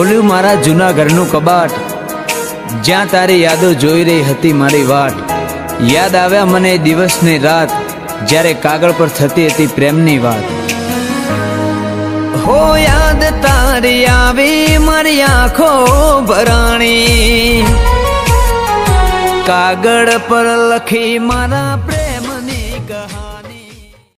ખોલ્યું મારા જૂના ઘરનું કબાટ જ્યાં તારી યાદો જોઈ રહી હતી મારી વાટ યાદ આવ્યા મને એ દિવસની રાત જ્યારે કાગળ પર થતી હતી પ્રેમની વાત હો યાદ તારી આવી મારી આંખો ભરાણી કાગળ પર લખી મારા પ્રેમ